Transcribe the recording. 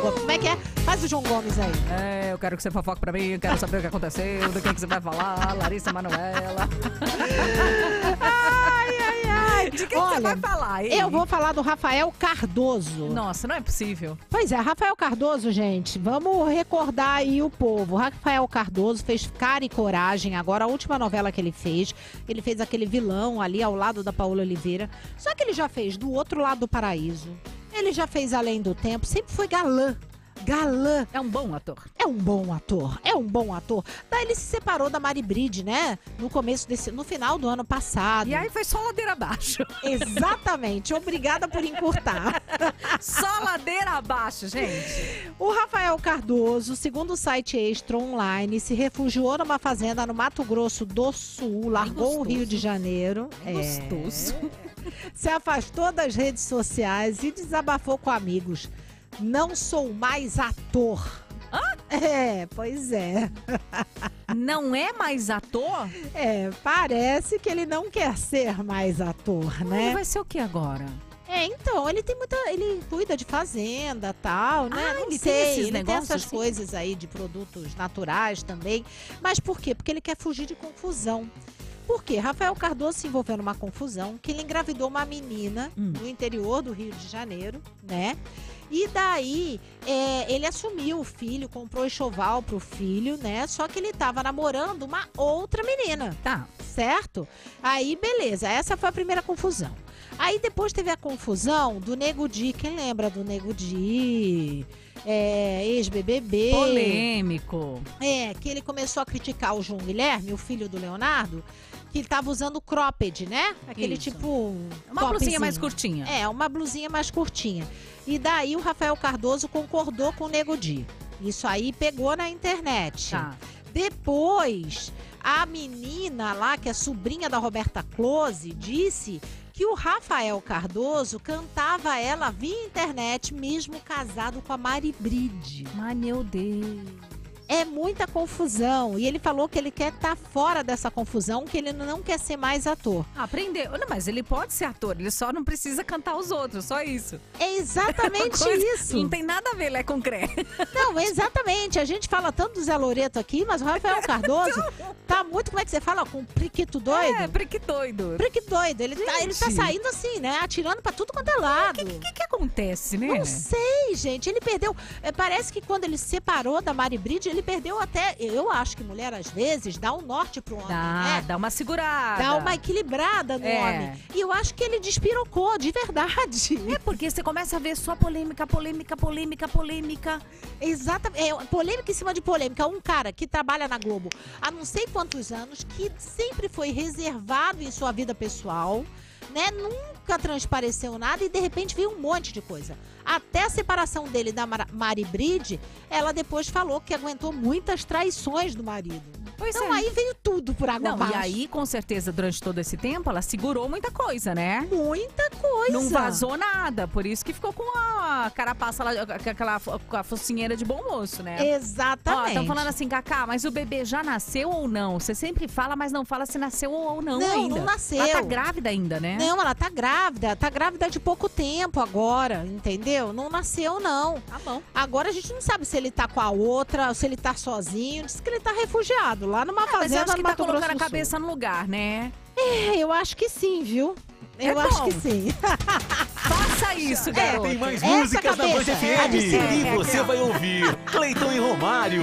Como é que é? Faz o João Gomes aí. É, eu quero que você fofoque pra mim, eu quero saber o que aconteceu, do que, que você vai falar, Larissa Manoela. Ai, ai, ai. De quem que Olha, você vai falar, hein? Eu vou falar do Rafael Cardoso. Nossa, não é possível. Pois é, Rafael Cardoso, gente, vamos recordar aí o povo. Rafael Cardoso fez Cara e Coragem, agora a última novela que ele fez. Ele fez aquele vilão ali ao lado da Paola Oliveira. Só que ele já fez Do Outro Lado do Paraíso. Ele já fez Além do Tempo, sempre foi galã. Galã. É um bom ator. É um bom ator, é um bom ator. Daí ele se separou da Mari Bride, né? No começo desse, no final do ano passado. E aí foi só ladeira abaixo. Exatamente. Obrigada por encurtar. Abaixo, gente. O Rafael Cardoso, segundo o site Extra Online, se refugiou numa fazenda no Mato Grosso do Sul, largou o. Rio de Janeiro. É gostoso. Se afastou das redes sociais e desabafou com amigos. Não sou mais ator. É, pois é. Não é mais ator? É, parece que ele não quer ser mais ator, Ele né? vai ser o que agora? É, então, ele tem muita. Ele cuida de fazenda tal, né? Ah, Não ele tem sei. esses ele negócios tem essas assim? coisas aí de produtos naturais também. Mas por quê? Porque ele quer fugir de confusão. Por quê? Rafael Cardoso se envolveu numa confusão que ele engravidou uma menina Hum. no interior do Rio de Janeiro, né? E daí é, ele assumiu o filho, comprou enxoval pro filho, né? Só que ele tava namorando uma outra menina Tá. Certo? Aí, beleza, essa foi a primeira confusão. Aí depois teve a confusão do Nego Di, quem lembra do Nego Di? É, ex-BBB. Polêmico. É, que ele começou a criticar o João Guilherme, o filho do Leonardo, que ele tava usando cropped, né? Aquele Isso. tipo... Uma blusinha topzinho. mais curtinha. É, uma blusinha mais curtinha. E daí o Rafael Cardoso concordou com o Nego Di. Isso aí pegou na internet. Tá. Depois, a menina lá, que é sobrinha da Roberta Close, disse que o Rafael Cardoso cantava ela via internet, mesmo casado com a Mari Bride. Mas, meu Deus. É muita confusão. E ele falou que ele quer estar fora dessa confusão, que ele não quer ser mais ator. Aprendeu. Não, mas ele pode ser ator, ele só não precisa cantar os outros, só isso. É exatamente Coisa- isso. Não tem nada a ver, ele é concreto. Não, exatamente. A gente fala tanto do Zé Loreto aqui, mas o Rafael Cardoso tá muito, como é que você fala? Com priquito doido? É, porque doido. Prique doido. Ele tá, ele tá saindo assim, né? Atirando pra tudo quanto é lado. O que, que acontece, né? Não sei, gente. Ele perdeu. é, parece que quando ele se separou da Mari Bride, ele perdeu até. Eu acho que mulher, às vezes, dá um norte pro homem, Dá, né? dá uma segurada. Dá uma equilibrada no É. homem. E eu acho que ele despirocou, de verdade. É porque você começa a ver só polêmica, polêmica, polêmica, polêmica. Exatamente. É, polêmica em cima de polêmica. Um cara que trabalha na Globo há não sei quantos anos, que sempre foi reservado em sua vida pessoal, né? Nunca transpareceu nada e de repente veio um monte de coisa. Até a separação dele da Mara- Mari Bride, ela depois falou que aguentou muitas traições do marido. Pois Então é. aí veio tudo por água Não, abaixo. e aí, com certeza, durante todo esse tempo, ela segurou muita coisa, né? Muita coisa. Não vazou nada. Por isso que ficou com a carapaça aquela a focinheira de bom moço, né? Exatamente. estão falando assim, Cacá, mas o bebê já nasceu ou não? Você sempre fala, mas não fala se nasceu ou não, Não, ainda. não nasceu. Ela tá grávida ainda, né? Não, ela tá grávida. Tá grávida de pouco tempo agora, entendeu? Não nasceu, não. Tá bom. Agora a gente não sabe se ele tá com a outra, ou se ele tá sozinho. Diz que ele tá refugiado lá numa Mas eu fazenda acho que no tá Mato colocando Grosso a cabeça no lugar, né? É, eu acho que sim, viu? É Eu acho bom. que sim. Faça isso, garoto. Tem mais Essa músicas na Band cabeça, a de FM. cima. E você vai ouvir Cleiton e Romário.